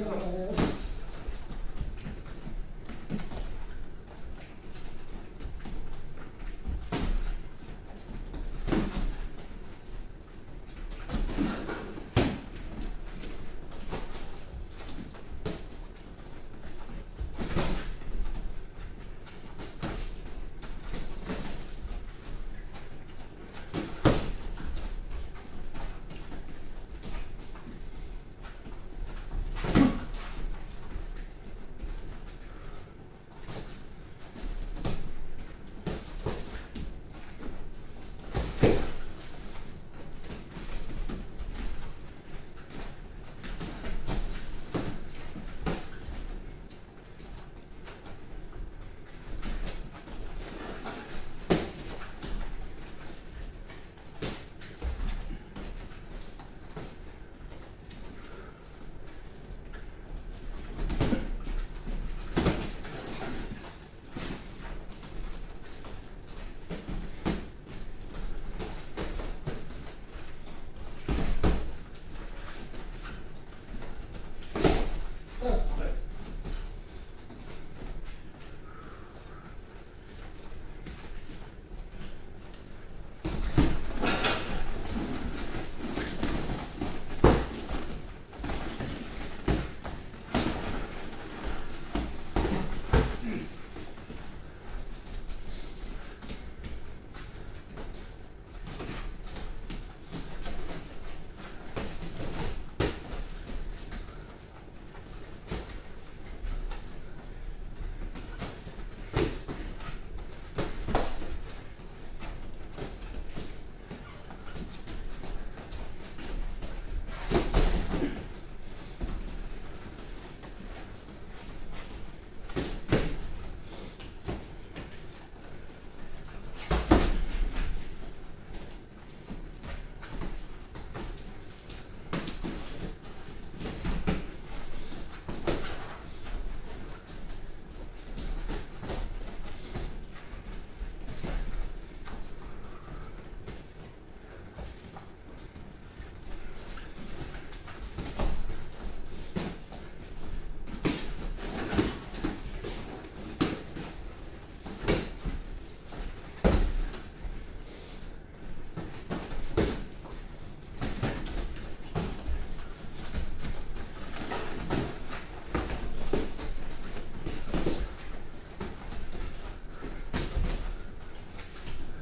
제가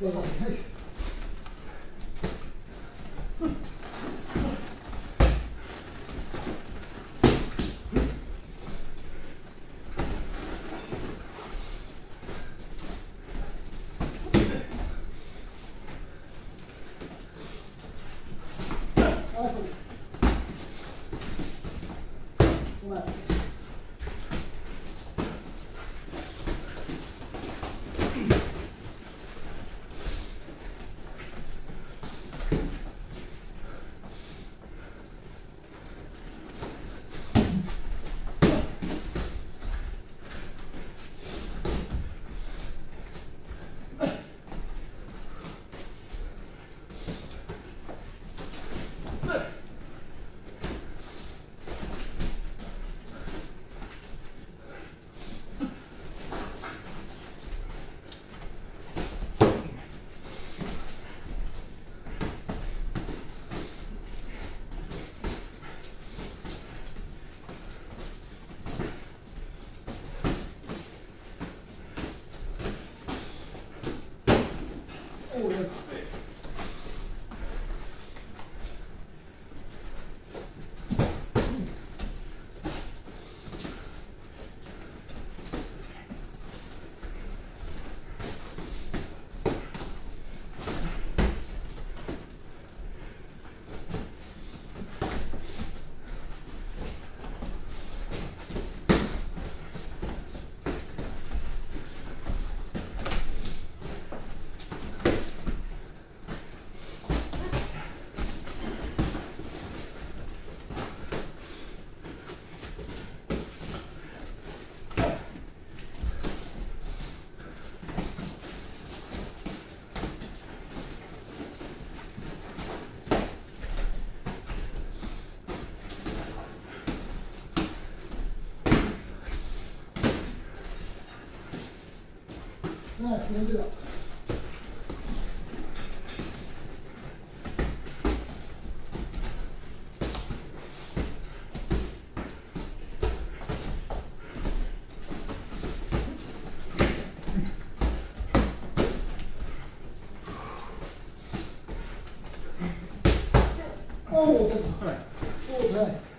Thank you. 先生だ。おお、はい。おお、はい。